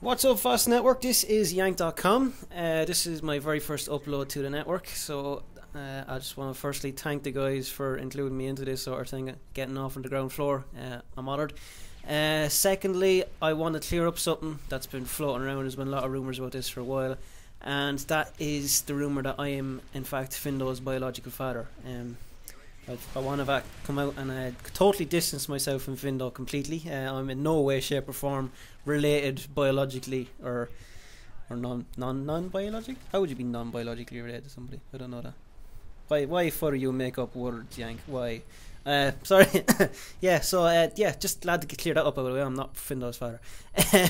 What's up, Vos Network? This is Yank.com. Uh, this is my very first upload to the network, so uh, I just want to firstly thank the guys for including me into this sort of thing, getting off on the ground floor. Uh, I'm honoured. Uh, secondly, I want to clear up something that's been floating around. There's been a lot of rumours about this for a while, and that is the rumour that I am, in fact, Findo's biological father. Um, I, want to come out and uh, totally distance myself from Findo completely. Uh, I'm in no way, shape, or form related biologically or or non non non biologic. How would you be non biologically related to somebody? I don't know that. Why why for you make up words, Yank? Why? Uh, sorry. yeah, so uh, yeah, just glad to clear that up. By the way, I'm not Findo's father.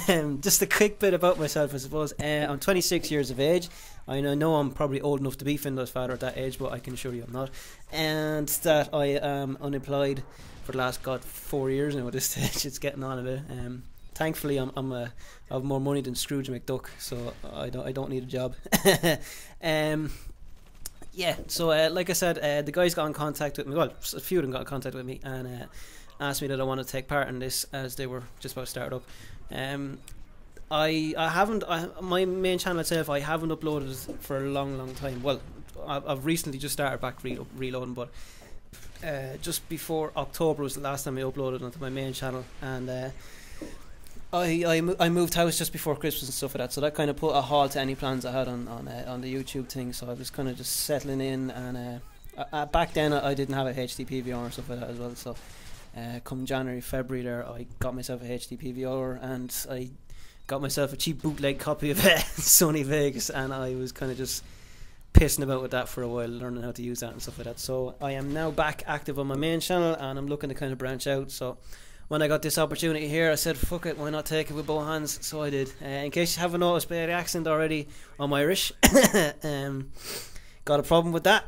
um, just a quick bit about myself, I suppose. Uh, I'm 26 years of age. I know I'm probably old enough to be Findo's father at that age, but I can assure you I'm not. And that I am unemployed for the last god four years now. At this stage, it's getting on a bit. Um, thankfully, I'm I'm a, I have more money than Scrooge McDuck, so I don't I don't need a job. um, yeah, so uh, like I said, uh, the guys got in contact with me. Well, a few of them got in contact with me and uh, asked me that I want to take part in this as they were just about to start up. Um, I I haven't I, my main channel itself I haven't uploaded for a long long time. Well, I've, recently just started back re- reloading, but uh, just before October was the last time I uploaded onto my main channel, and uh, I I, I moved house just before Christmas and stuff like that, so that kind of put a halt to any plans I had on on uh, on the YouTube thing. So I was kind of just settling in, and uh, uh, back then I didn't have a HD PVR and stuff like that as well. So uh, come January February there, I got myself a HD PVR and I got myself a cheap bootleg copy of Sony Vegas, and I was kind of just pissing about with that for a while, learning how to use that and stuff like that. So I am now back active on my main channel, and I'm looking to kind of branch out. So when I got this opportunity here, I said, fuck it, why not take it with both hands? So I did. Uh, in case you haven't noticed by the accent already, I'm Irish. um, got a problem with that?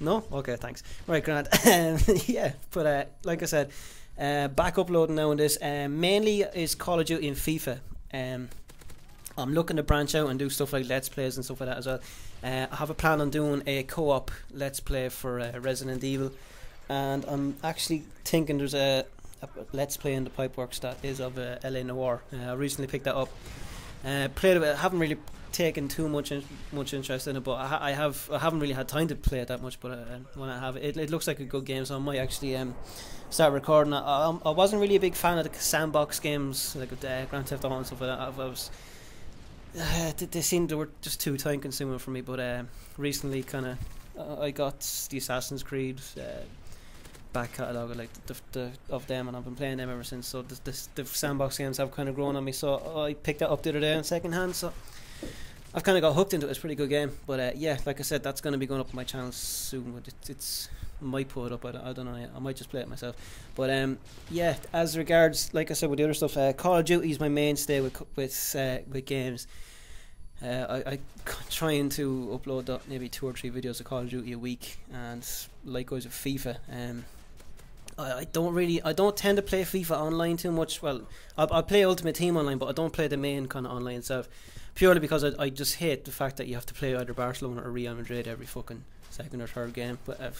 No? Okay, thanks. Right, Grant. Um, yeah, but uh, like I said, uh, back uploading now on this. Um, mainly is Call of Duty and FIFA. Um, I'm looking to branch out and do stuff like Let's Plays and stuff like that as well. Uh, I have a plan on doing a co op Let's Play for uh, Resident Evil. And I'm actually thinking there's a Let's Play in the Pipeworks that is of uh, LA Noire. Uh, I recently picked that up. Uh, played it. I haven't really taken too much in, much interest in it, but I, I, have I haven't really had time to play it that much. But uh, when I have it, it, looks like a good game, so I might actually um, start recording. I, I, I, wasn't really a big fan of the sandbox games like uh, Grand Theft Auto and stuff like. I, was uh, they, they seemed they were just too time consuming for me. But uh, recently, kind of, I got the Assassin's Creed uh, back catalogue like the, the, of them, and I've been playing them ever since. So the, the, the sandbox games have kind of grown on me. So I picked that up the other day in second hand. So I've kind of got hooked into it. It's a pretty good game. But uh, yeah, like I said, that's going to be going up on my channel soon. But it, it's might put it up. I don't, I don't know. I might just play it myself. But um, yeah, as regards, like I said with the other stuff, uh, Call of Duty is my mainstay with with uh, with games. Uh, I, I trying to upload maybe two or three videos of Call of Duty a week, and likewise with FIFA. Um, I, don't really, I don't tend to play FIFA online too much. Well, I, I play Ultimate Team online, but I don't play the main kind of online itself, purely because I, I just hate the fact that you have to play either Barcelona or Real Madrid every fucking second or third game. But uh,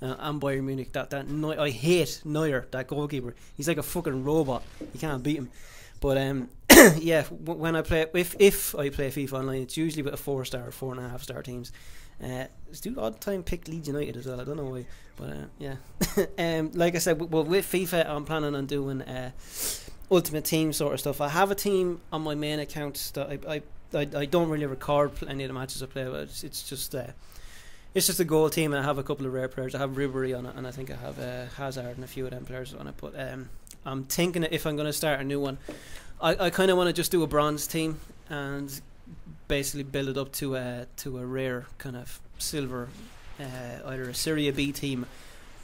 uh, and Bayern Munich, that that no, I hate Neuer, that goalkeeper. He's like a fucking robot. You can't beat him. But um, yeah, when I play, if if I play FIFA online, it's usually with a four star, or four and a half star teams. Uh, do odd time pick Leeds United as well. I don't know why, but uh, yeah. um, like I said, well, with FIFA, I'm planning on doing uh, Ultimate Team sort of stuff. I have a team on my main account that I I, I, I don't really record any of the matches I play. But it's, it's just uh, it's just a goal team, and I have a couple of rare players. I have Ribery on it, and I think I have uh, Hazard and a few of them players on it. But um, I'm thinking if I'm going to start a new one, I, I kind of want to just do a bronze team and basically build it up to a to a rare kind of silver, uh, either a Serie B team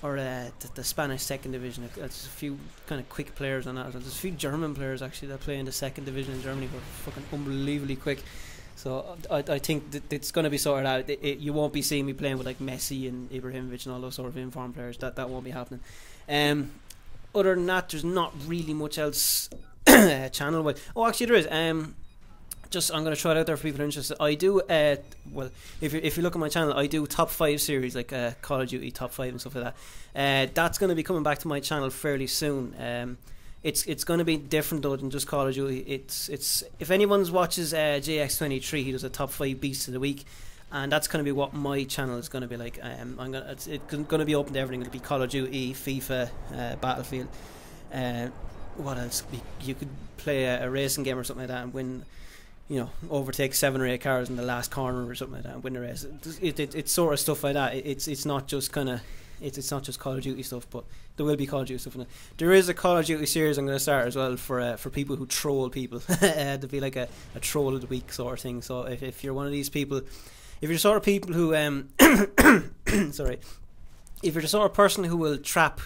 or uh, the, the, Spanish second division. There's a few kind of quick players on that. There's a few German players actually that play in the second division in Germany who are fucking unbelievably quick. So I, I think that it's going to be sorted out. It, it, you won't be seeing me playing with like Messi and Ibrahimovic and all those sort of informed players. That that won't be happening. Um, other than that, there's not really much else channel wise. Oh, actually, there is. Um, just I'm going to try it out there for people interested. I do uh well if you, if you look at my channel, I do top five series like uh, Call of Duty top five and stuff like that. Uh, that's going to be coming back to my channel fairly soon. Um, it's it's going to be different though than just Call of Duty. It's it's if anyone's watches uh, JX23, he does a top five beasts of the week, and that's going to be what my channel is going to be like. Um, I'm gonna it's, it's going to be open to everything. It'll be Call of Duty, FIFA, uh, Battlefield. Uh, what else? You could play a, a racing game or something like that and win you know, overtake seven or eight cars in the last corner or something like that and win the race. It, it, it's sort of stuff like that. It, it's it's not just kind of it's it's not just Call of Duty stuff, but there will be Call of Duty stuff in it. There is a Call of Duty series I'm going to start as well for uh, for people who troll people. uh, to be like a, a troll of the week sort of thing. So if if you're one of these people, if you're the sort of people who um sorry, if you're the sort of person who will trap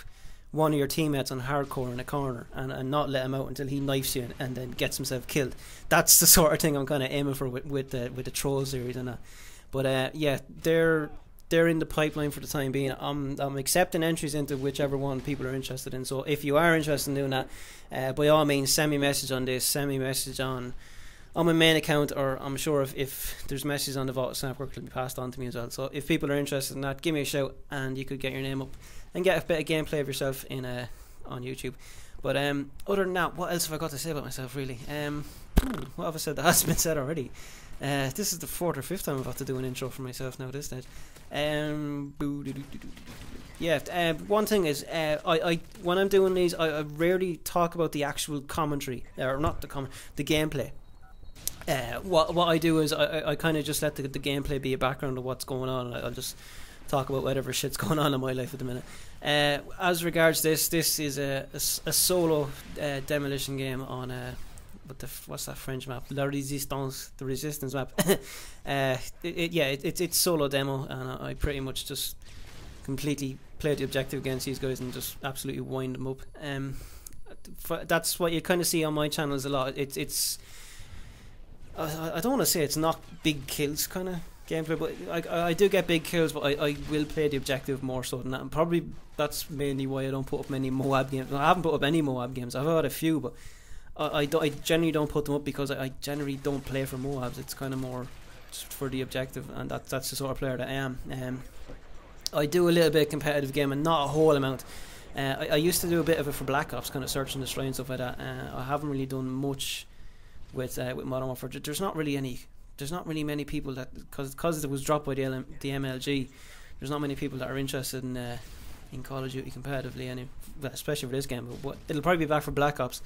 one of your teammates on hardcore in a corner and, and not let him out until he knifes you and, and then gets himself killed. That's the sort of thing I'm kind of aiming for with with the with the troll series and that. But uh, yeah, they're they're in the pipeline for the time being. I'm I'm accepting entries into whichever one people are interested in. So if you are interested in doing that, uh, by all means, send me a message on this. Send me a message on on my main account, or I'm sure if, if there's messages on the Vos Network, it'll be passed on to me as well. So if people are interested in that, give me a shout, and you could get your name up and get a bit of gameplay of yourself in uh, on YouTube. But um, other than that, what else have I got to say about myself? Really, um, what have I said that has been said already? Uh, this is the fourth or fifth time I've got to do an intro for myself now. This stage, um, yeah. Uh, one thing is, uh, I, I when I'm doing these, I, I rarely talk about the actual commentary or not the comment, the gameplay. Uh, what what I do is I, I, kind of just let the, the gameplay be a background of what's going on. I'll just talk about whatever shit's going on in my life at the minute. Uh, as regards this, this is a, a, a solo uh, demolition game on a what the what's that French map? La Resistance, the Resistance map. uh, it, it, yeah, it, it's it's solo demo, and I, I, pretty much just completely played the objective against these guys and just absolutely wind them up. Um, that's what you kind of see on my channels a lot. It's it's I, I don't want to say it's not big kills kind of gameplay, but I, I do get big kills, but I, I will play the objective more so than that. And probably that's mainly why I don't put up many Moab games. I haven't put up any Moab games. I've had a few, but I, I, I generally don't put them up because I, I generally don't play for Moabs. It's kind of more for the objective, and that, that's the sort of player that I am. Um, I do a little bit of competitive game and not a whole amount. Uh, I, I, used to do a bit of it for Black Ops, kind of search and destroy and stuff like that. Uh, I haven't really done much with uh, with Modern Warfare. There's not really any there's not really many people that because because it was dropped by the LM, the MLG. There's not many people that are interested in uh, in Call of Duty competitively, any especially for this game. But it'll probably be back for Black Ops,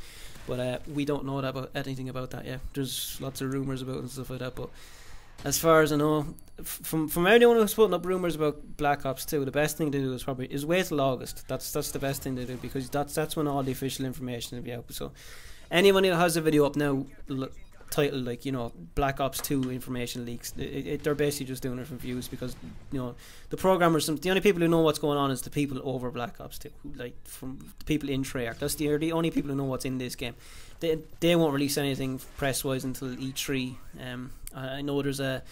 but uh, we don't know about anything about that yet. There's lots of rumors about and stuff like that, but. As far as I know, from from anyone who's putting up rumors about Black Ops 2, the best thing to do is probably is wait till August. That's that's the best thing to do because that's that's when all the official information will be out. So anyone who has a video up now, title like you know Black Ops Two information leaks. It, it, they're basically just doing it for views because you know the programmers. The only people who know what's going on is the people over Black Ops Two, who, like from the people in Treyarch. That's the the only people who know what's in this game. They they won't release anything press wise until E3. Um, I, I know there's a.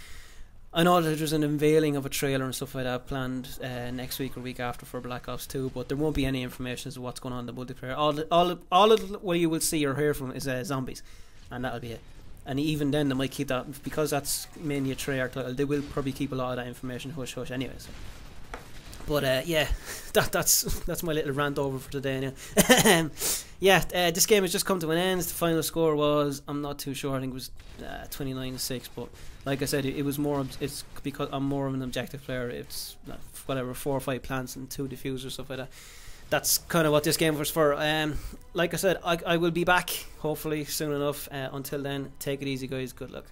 I know that there's an unveiling of a trailer and stuff like that planned uh, next week or week after for Black Ops 2, but there won't be any information as to what's going on in the multiplayer. All, all, all of what you will see or hear from is uh, zombies, and that'll be it and even then they might keep that because that's mainly a Treyarch title. They will probably keep a lot of that information hush hush, anyways. But uh, yeah, that that's that's my little rant over for today. Now. Yeah, uh, this game has just come to an end. The final score was I'm not too sure. I think it was uh, 29 6. But like I said, it, it, was more. It's because I'm more of an objective player. It's whatever four or five plants and two diffusers stuff like that that's kind of what this game was for. Um, like I said, I, I will be back hopefully soon enough. Uh, until then, take it easy, guys. Good luck.